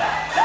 Hey!